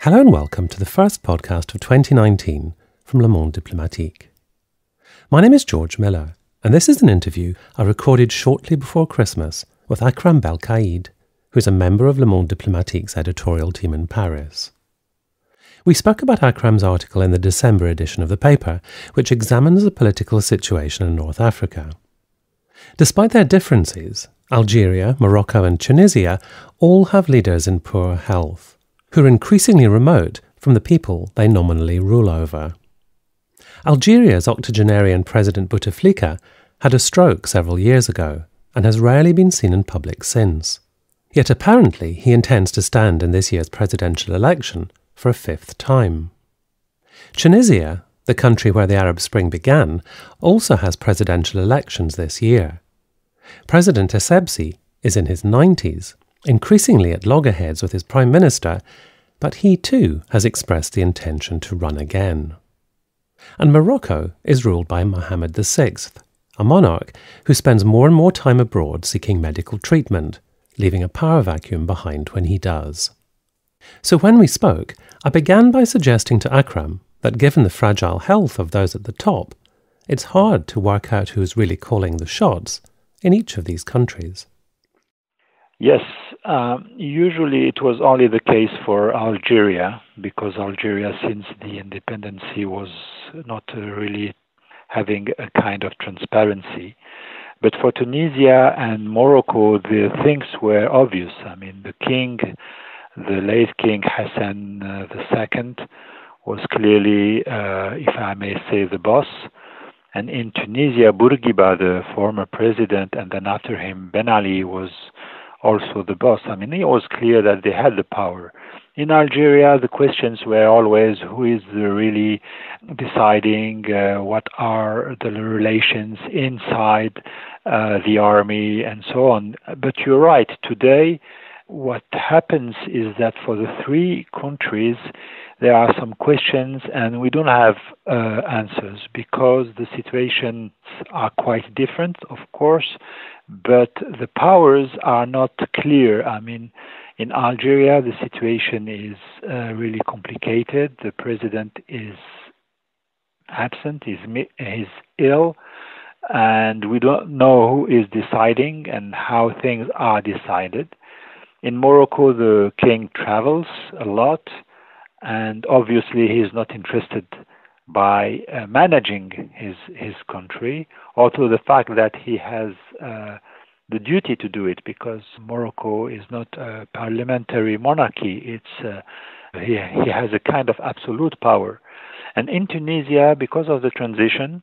Hello and welcome to the first podcast of 2019 from Le Monde Diplomatique. My name is George Miller, and this is an interview I recorded shortly before Christmas with Akram Belkaid, who is a member of Le Monde Diplomatique's editorial team in Paris. We spoke about Akram's article in the December edition of the paper, which examines the political situation in North Africa. Despite their differences, Algeria, Morocco, and Tunisia all have leaders in poor health, who are increasingly remote from the people they nominally rule over. Algeria's octogenarian President Bouteflika had a stroke several years ago and has rarely been seen in public since. Yet apparently he intends to stand in this year's presidential election for a fifth time. Tunisia, the country where the Arab Spring began, also has presidential elections this year. President Essebsi is in his 90s, increasingly at loggerheads with his prime minister, but he too has expressed the intention to run again. And Morocco is ruled by Mohammed VI, a monarch who spends more and more time abroad seeking medical treatment, leaving a power vacuum behind when he does. So when we spoke, I began by suggesting to Akram that given the fragile health of those at the top, it's hard to work out who's really calling the shots in each of these countries. Yes, um, usually it was only the case for Algeria because Algeria, since the independence, was not uh, really having a kind of transparency. But for Tunisia and Morocco, the things were obvious. I mean, the king the late King Hassan II uh, was clearly, uh, if I may say, the boss. And in Tunisia, Bourguiba, the former president, and then after him, Ben Ali was also the boss. I mean, it was clear that they had the power. In Algeria, the questions were always who is really deciding, uh, what are the relations inside uh, the army, and so on. But you're right, today, what happens is that for the three countries, there are some questions and we don't have uh, answers because the situations are quite different, of course, but the powers are not clear. I mean, in Algeria, the situation is uh, really complicated. The president is absent, is, is ill, and we don't know who is deciding and how things are decided. In Morocco, the king travels a lot, and obviously he is not interested by uh, managing his his country, although the fact that he has uh, the duty to do it because Morocco is not a parliamentary monarchy. It's uh, he he has a kind of absolute power, and in Tunisia, because of the transition,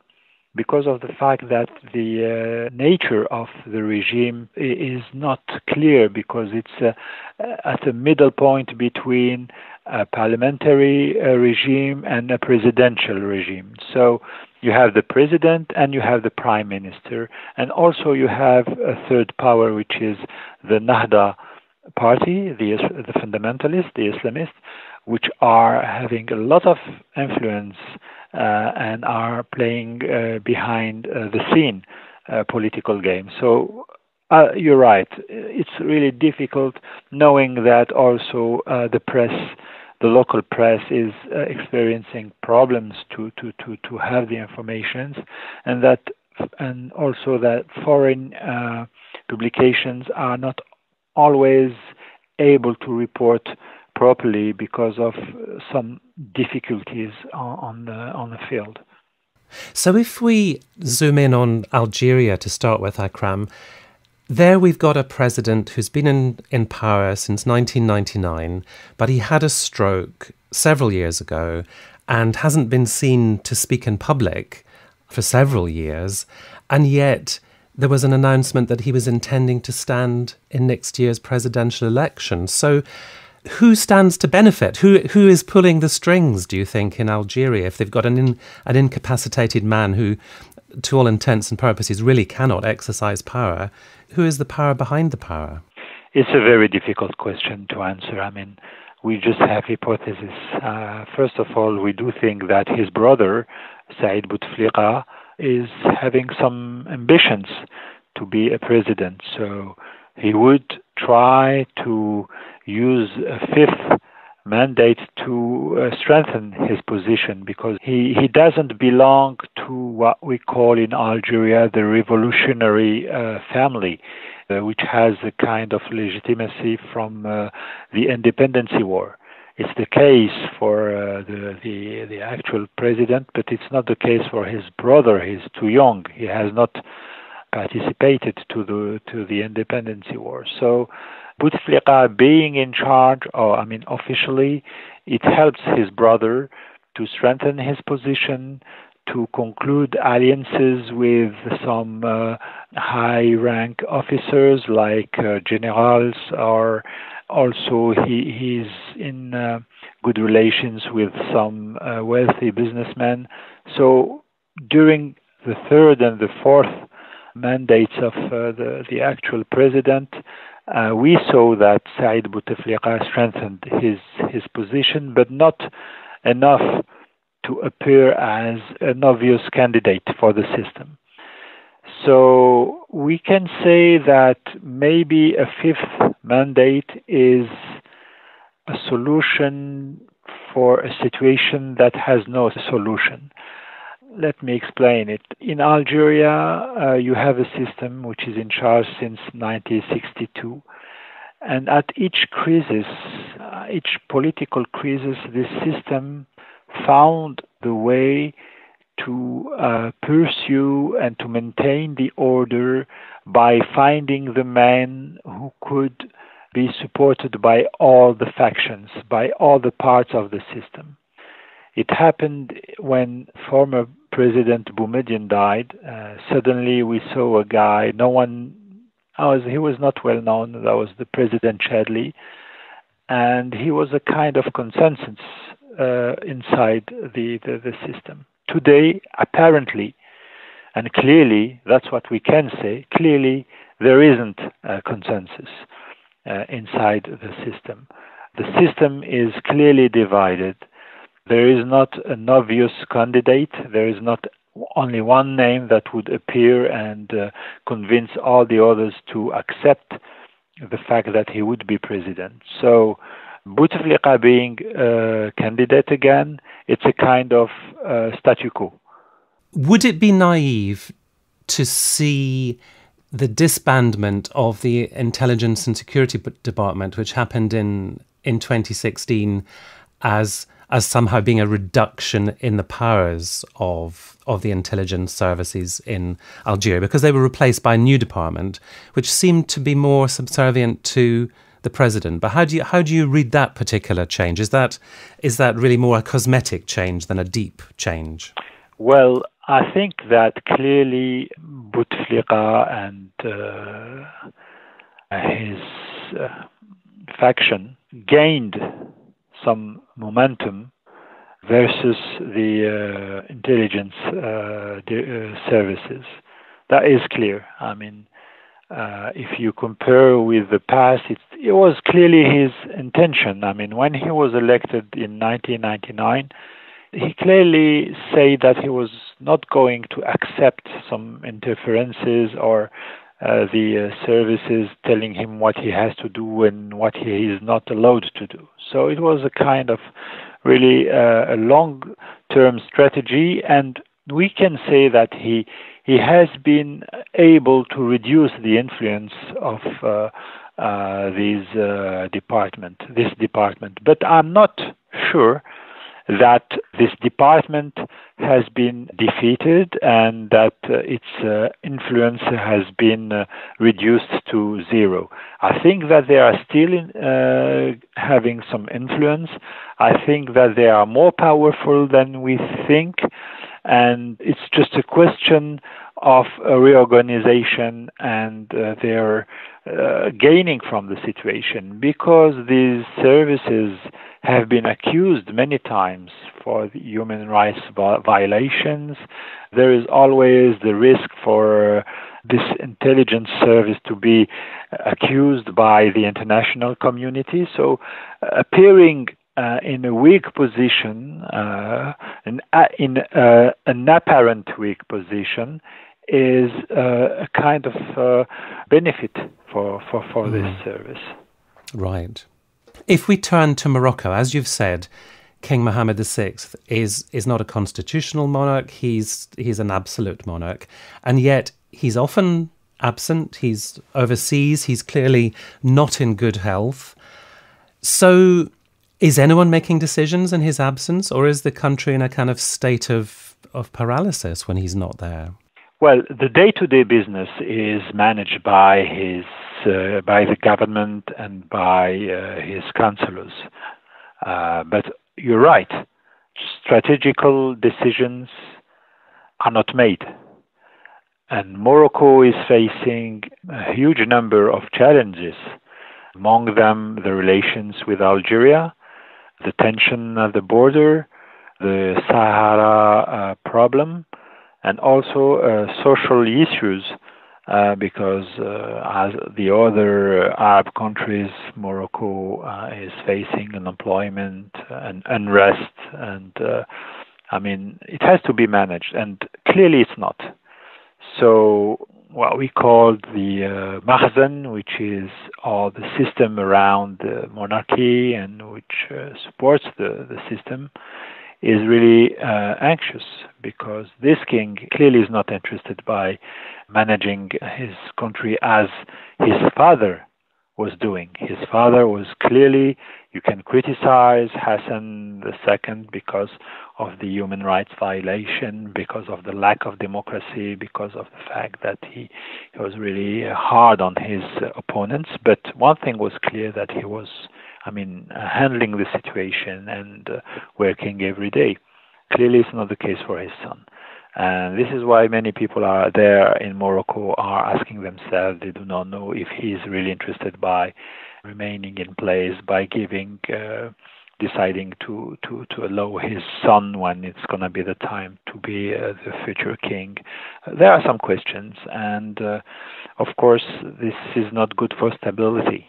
because of the fact that the uh, nature of the regime is not clear because it's uh, at a middle point between a parliamentary uh, regime and a presidential regime. So you have the president and you have the prime minister, and also you have a third power, which is the Nahda party, the, the fundamentalists, the Islamists, which are having a lot of influence uh, and are playing uh, behind uh, the scene political game. So uh, you're right. It's really difficult knowing that also uh, the press, the local press, is uh, experiencing problems to, to, to, to have the informations, and that and also that foreign publications are not always able to report properly because of uh, some difficulties on, on the on the field. So, if we zoom in on Algeria to start with, Akram, there we've got a president who's been in, in power since 1999, but he had a stroke several years ago and hasn't been seen to speak in public for several years. And yet, there was an announcement that he was intending to stand in next year's presidential election. So, who stands to benefit? Who who is pulling the strings? Do you think in Algeria if they've got an in, an incapacitated man who, to all intents and purposes, really cannot exercise power? Who is the power behind the power? It's a very difficult question to answer. I mean, we just have hypotheses. Uh, first of all, we do think that his brother, Said Bouteflika, is having some ambitions to be a president. So he would try to use a fifth mandate to uh, strengthen his position because he, he doesn't belong to what we call in Algeria the revolutionary uh, family, uh, which has a kind of legitimacy from uh, the independence war. It's the case for uh, the, the the actual president, but it's not the case for his brother. He's too young. He has not participated to the to the independence war. So Bouteflika being in charge, or I mean officially, it helps his brother to strengthen his position, to conclude alliances with some uh, high rank officers like uh, generals or also he he's in uh, good relations with some uh, wealthy businessmen so during the third and the fourth mandates of uh, the the actual president uh, we saw that Said Bouteflika strengthened his his position, but not enough to appear as an obvious candidate for the system. So we can say that maybe a fifth mandate is a solution for a situation that has no solution. Let me explain it. In Algeria, uh, you have a system which is in charge since 1962. And at each crisis, uh, each political crisis, this system found the way to uh, pursue and to maintain the order by finding the man who could be supported by all the factions, by all the parts of the system. It happened when former President Boumediene died. Uh, suddenly, we saw a guy. No one, was, he was not well known. That was the President Chadli, and he was a kind of consensus uh, inside the, the, the system. Today, apparently, and clearly, that's what we can say. Clearly, there isn't a consensus uh, inside the system. The system is clearly divided there is not an obvious candidate. There is not only one name that would appear and uh, convince all the others to accept the fact that he would be president. So, Bouteflika being a candidate again, it's a kind of uh, statu quo. Would it be naive to see the disbandment of the intelligence and security department, which happened in in 2016, as as somehow being a reduction in the powers of of the intelligence services in Algeria because they were replaced by a new department which seemed to be more subservient to the president. But how do you how do you read that particular change? Is that is that really more a cosmetic change than a deep change? Well, I think that clearly Bouteflika and uh, his uh, faction gained some momentum versus the uh, intelligence uh, uh, services. That is clear. I mean, uh, if you compare with the past, it, it was clearly his intention. I mean, when he was elected in 1999, he clearly said that he was not going to accept some interferences or uh, the uh, services telling him what he has to do and what he is not allowed to do. So it was a kind of really uh, a long-term strategy, and we can say that he he has been able to reduce the influence of uh, these uh, department, this department. But I'm not sure that this department has been defeated and that uh, its uh, influence has been uh, reduced to zero. I think that they are still in, uh, having some influence. I think that they are more powerful than we think, and it's just a question of a reorganization and uh, their uh, gaining from the situation because these services have been accused many times for human rights violations. There is always the risk for this intelligence service to be accused by the international community. So, appearing uh, in a weak position, uh, in, uh, in uh, an apparent weak position, is uh, a kind of uh, benefit for for, for mm. this service. Right. If we turn to Morocco, as you've said, King Mohammed VI is is not a constitutional monarch. He's he's an absolute monarch, and yet he's often absent. He's overseas. He's clearly not in good health. So, is anyone making decisions in his absence, or is the country in a kind of state of of paralysis when he's not there? Well, the day-to-day business is managed by his uh, by the government and by uh, his councillors. Uh, but you're right. Strategical decisions are not made. And Morocco is facing a huge number of challenges, among them the relations with Algeria, the tension at the border, the Sahara uh, problem, and also uh, social issues uh, because uh, as the other Arab countries, Morocco uh, is facing unemployment and unrest, and uh, I mean it has to be managed, and clearly it's not. So what we call the uh, Makhzen, which is all the system around the monarchy and which uh, supports the, the system, is really uh, anxious because this king clearly is not interested by managing his country as his father was doing. His father was clearly, you can criticize Hassan II because of the human rights violation, because of the lack of democracy, because of the fact that he, he was really hard on his opponents. But one thing was clear that he was I mean, uh, handling the situation and uh, working every day. Clearly, it's not the case for his son. And this is why many people are there in Morocco are asking themselves, they do not know if he is really interested by remaining in place, by giving, uh, deciding to, to, to allow his son when it's going to be the time to be uh, the future king. there are some questions. And uh, of course, this is not good for stability.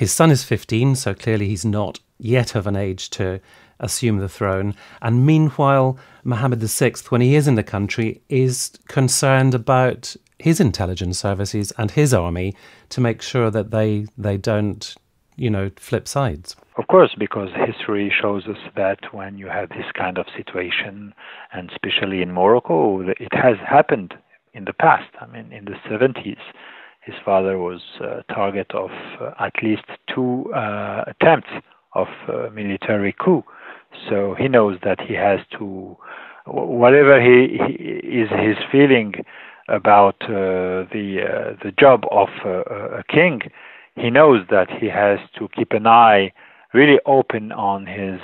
His son is 15, so clearly he's not yet of an age to assume the throne. And meanwhile, Mohammed VI, when he is in the country, is concerned about his intelligence services and his army to make sure that they, they don't, you know, flip sides. Of course, because history shows us that when you have this kind of situation, and especially in Morocco, it has happened in the past. I mean, in the 70s, his father was a target of uh, at least two uh, attempts of uh, military coup. So he knows that he has to, whatever he, he is his feeling about uh, the uh, the job of uh, a king, he knows that he has to keep an eye really open on his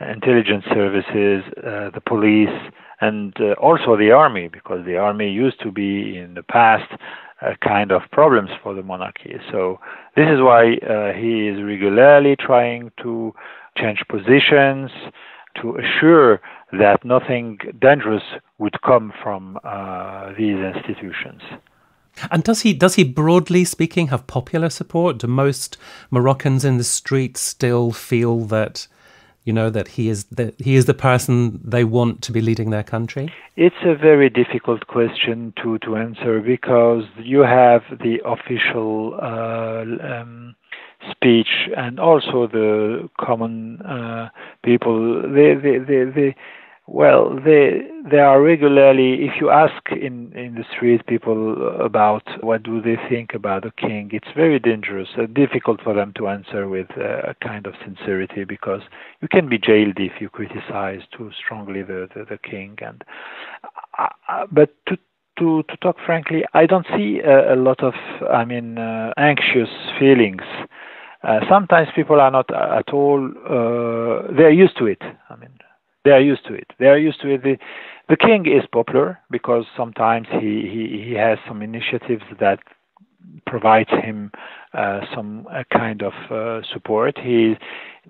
intelligence services, the police, and also the army, because the army used to be in the past uh, kind of problems for the monarchy. So this is why uh, he is regularly trying to change positions to assure that nothing dangerous would come from uh, these institutions. And does he does he broadly speaking have popular support? Do most Moroccans in the streets still feel that you know that he is the he is the person they want to be leading their country? It's a very difficult question to to answer because you have the official uh, um, speech and also the common uh, people. They, they, they, they well, they they are regularly. If you ask in in the street people about what do they think about the king, it's very dangerous, uh, difficult for them to answer with uh, a kind of sincerity because you can be jailed if you criticize too strongly the the, the king. And uh, uh but to to to talk frankly, I don't see a, a lot of, I mean, uh, anxious feelings. Uh, sometimes people are not at all. they're used to it. I mean they are used to it. They are used to it. The, the king is popular because sometimes he, he, he has some initiatives that provides him uh, some uh, kind of uh, support. He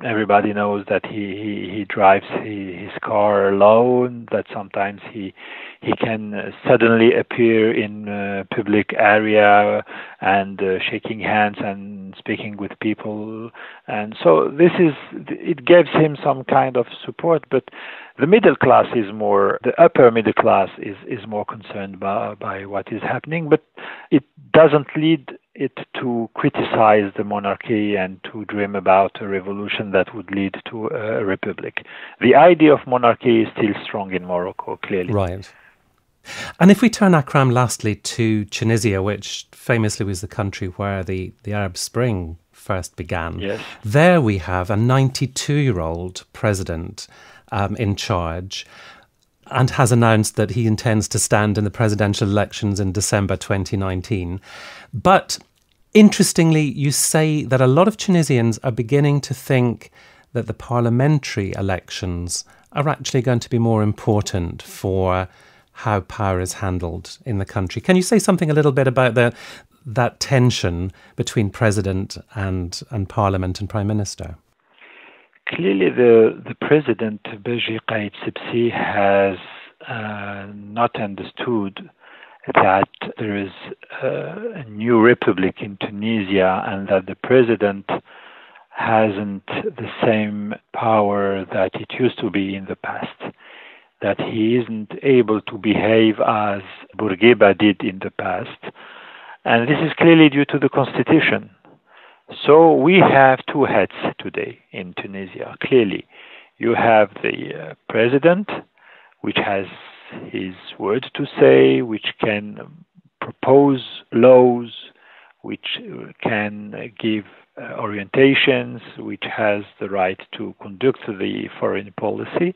everybody knows that he he, he drives he, his car alone. That sometimes he he can suddenly appear in a public area and uh, shaking hands and speaking with people. And so this is it gives him some kind of support. But the middle class is more the upper middle class is is more concerned by by what is happening. But it doesn't lead it to criticize the monarchy and to dream about a revolution that would lead to a republic. The idea of monarchy is still strong in Morocco, clearly. Right. And if we turn our Akram lastly to Tunisia, which famously was the country where the, the Arab Spring first began, yes. there we have a 92 year old president um, in charge and has announced that he intends to stand in the presidential elections in December 2019. But interestingly, you say that a lot of Tunisians are beginning to think that the parliamentary elections are actually going to be more important for how power is handled in the country. Can you say something a little bit about the, that tension between president and, and parliament and prime minister? Clearly, the, the president, Beji Caid Essebsi, has uh, not understood that there is uh, a new republic in Tunisia and that the president hasn't the same power that it used to be in the past. That he isn't able to behave as Bourguiba did in the past. And this is clearly due to the constitution. So we have two heads today in Tunisia, clearly. You have the uh, president, which has his word to say, which can propose laws, which can give uh, orientations, which has the right to conduct the foreign policy.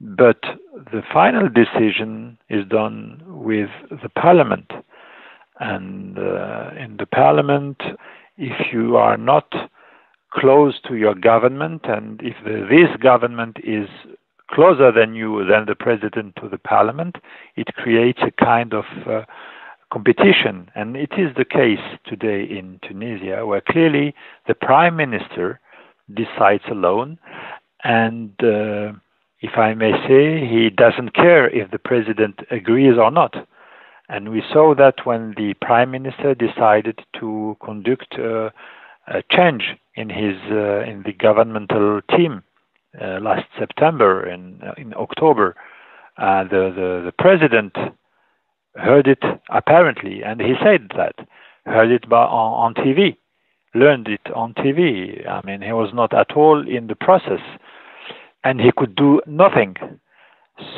But the final decision is done with the parliament. And uh, in the parliament, if you are not close to your government and if the, this government is closer than you, than the president to the parliament, it creates a kind of uh, competition. And it is the case today in Tunisia, where clearly the prime minister decides alone. And uh, if I may say, he doesn't care if the president agrees or not. And we saw that when the prime minister decided to conduct uh, a change in his uh, in the governmental team last September in uh, in October, uh, the, the the president heard it apparently, and he said that heard it by, on, on TV, learned it on TV. I mean, he was not at all in the process, and he could do nothing.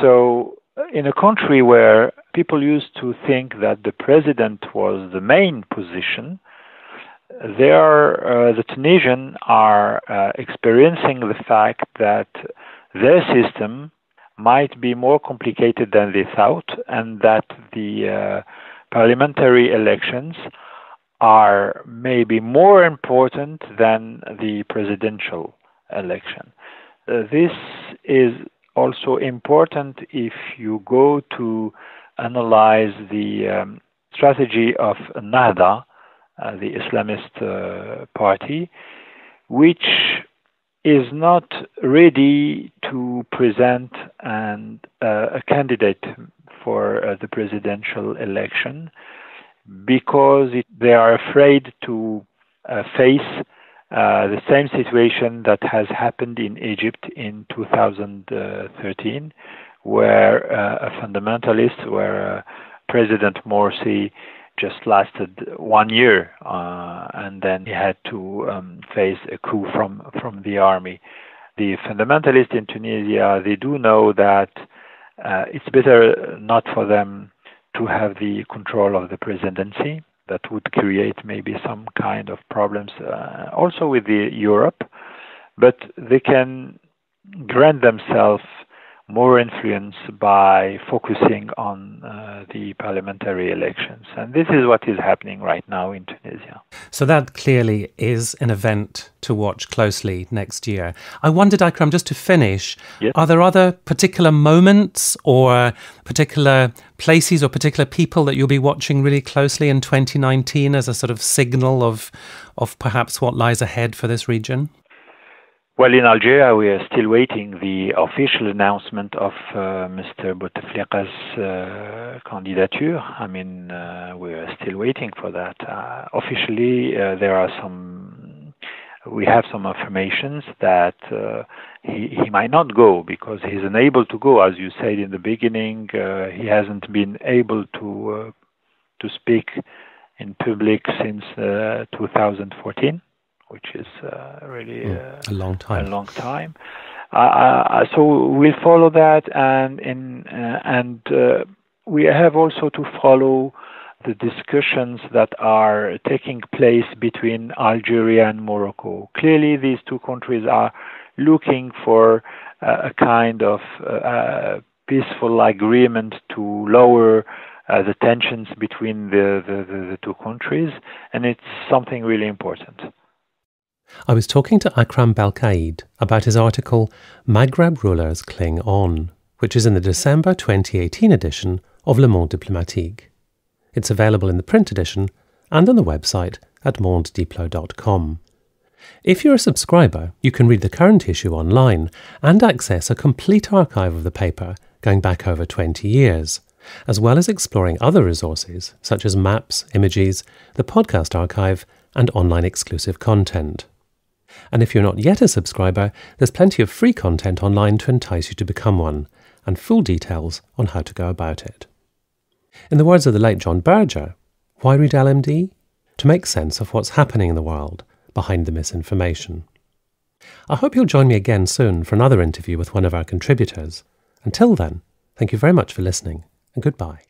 So, in a country where people used to think that the president was the main position, there, uh, the Tunisians are uh, experiencing the fact that their system might be more complicated than they thought, and that the uh, parliamentary elections are maybe more important than the presidential election. Uh, this is also important if you go to analyze the um, strategy of Nahda, uh, the Islamist uh, party, which is not ready to present uh, a candidate for uh, the presidential election because it, they are afraid to uh, face uh, the same situation that has happened in Egypt in 2013, where a fundamentalist, where President Morsi just lasted one year, uh, and then he had to um, face a coup from from the army. The fundamentalists in Tunisia they do know that uh, it's better not for them to have the control of the presidency. That would create maybe some kind of problems uh, also with the Europe, but they can grant themselves more influence by focusing on uh, the parliamentary elections. And this is what is happening right now in Tunisia. So that clearly is an event to watch closely next year. I wondered, Akram, just to finish, yes. are there other particular moments or particular places or particular people that you'll be watching really closely in 2019 as a sort of signal of, of perhaps what lies ahead for this region? Well, in Algeria, we are still waiting the official announcement of uh, Mr. Bouteflika's uh, candidature. I mean, uh, we are still waiting for that. Uh, officially, uh, there are some. We have some affirmations that uh, he he might not go because he's unable to go. As you said in the beginning, he hasn't been able to to speak in public since uh, 2014, which is uh, really mm, a long time. A long time. Uh, so we'll follow that, and in and we have also to follow the discussions that are taking place between Algeria and Morocco. Clearly, these two countries are looking for uh, a kind of uh, peaceful agreement to lower uh, the tensions between the, the, the two countries, and it's something really important. I was talking to Akram Belkaid about his article Maghreb Rulers Cling On, which is in the December 2018 edition of Le Monde Diplomatique. It's available in the print edition and on the website at mondediplo.com. If you're a subscriber, you can read the current issue online and access a complete archive of the paper going back over 20 years, as well as exploring other resources such as maps, images, the podcast archive, and online exclusive content. And if you're not yet a subscriber, there's plenty of free content online to entice you to become one, and full details on how to go about it. In the words of the late John Berger, why read LMD? To make sense of what's happening in the world behind the misinformation. I hope you'll join me again soon for another interview with one of our contributors. Until then, thank you very much for listening, and goodbye.